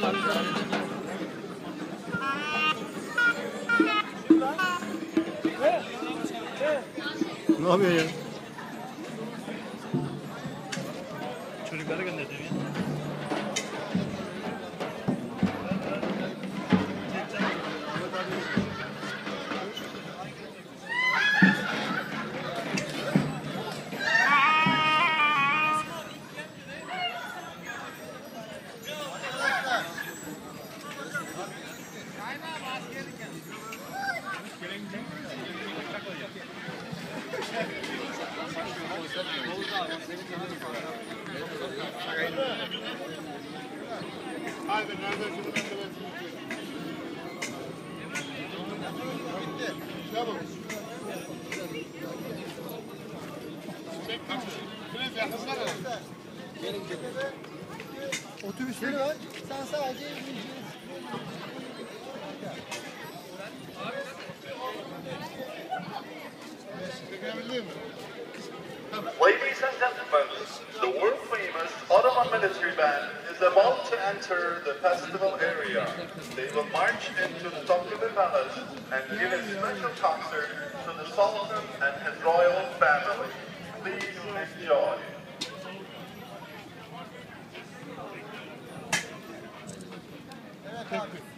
Ne yapıyor ya? Çocuklara gönderdim ya. Otobüsleri var. Sen sadece. Ladies and gentlemen, the world famous Ottoman military band is about to enter the festival area. They will march into the Topkapı Palace and give a special concert to the Sultan and his royal family. Please enjoy. Ehtiram!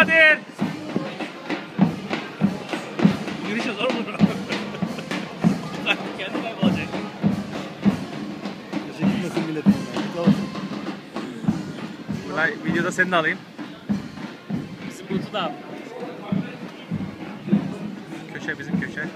Nadir! Yürüyüşe zor mu? Kendi kaybolacak. Ya. Tamam. Buradan videoda seni de alayım. Bizim kutu da Köşe bizim köşe.